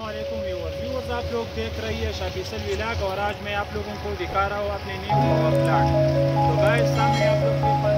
viewers आप लोग देख रही है शाफीसल विलाग और आज मैं आप लोगों को दिखा रहा हूँ अपने न्यू प्लाट तो गाय सामने आप लोग